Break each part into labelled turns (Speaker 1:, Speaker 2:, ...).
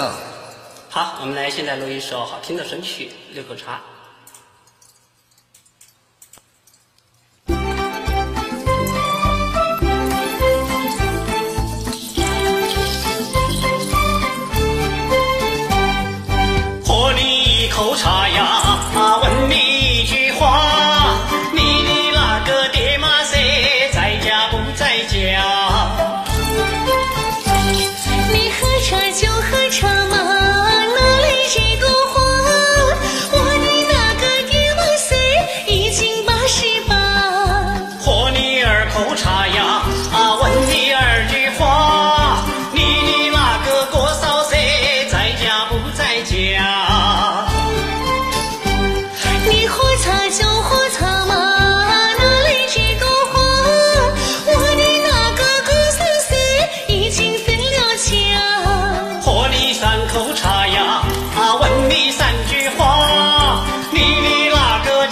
Speaker 1: 嗯，
Speaker 2: 好，我们来现在录一首好听的神曲《六口茶》。喝你一口茶呀，问你一句话，你的那个爹妈噻，在家不在家？
Speaker 3: 你喝茶就喝茶嘛，哪来这朵花？我的那个爹妈噻，已经八十八。
Speaker 2: 喝你二口茶呀，问你二句话，你的那个哥嫂噻，在家不在家？
Speaker 3: 你喝茶就喝茶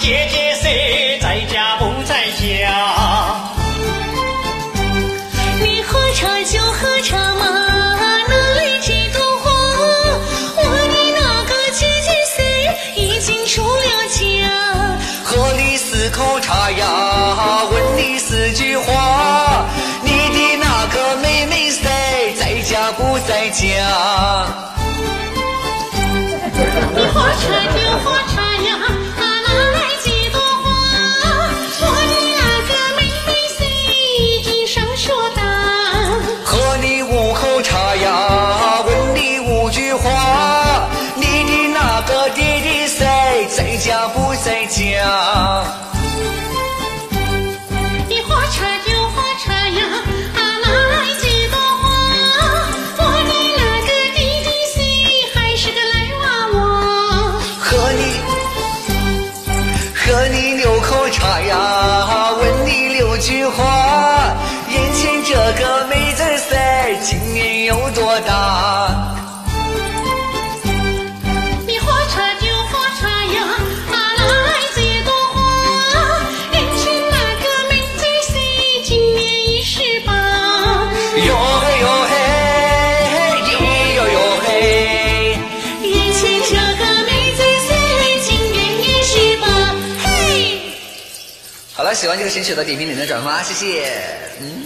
Speaker 2: 姐姐噻，在家不在家？
Speaker 3: 你喝茶就喝茶嘛，哪来这朵花？我的那个姐姐噻，已经出了家。
Speaker 1: 喝你四口茶呀，问你四句话，你的那个妹妹噻，在家不在家？家？
Speaker 3: 你喝茶就喝茶呀，啊来几朵花？我的那个弟弟噻，还是个赖娃娃。
Speaker 1: 喝你，喝你六口茶呀，问你六句话，眼前这个妹子噻，今年有多大？好了，喜欢这个神曲的点评、点赞、转发，谢谢。嗯。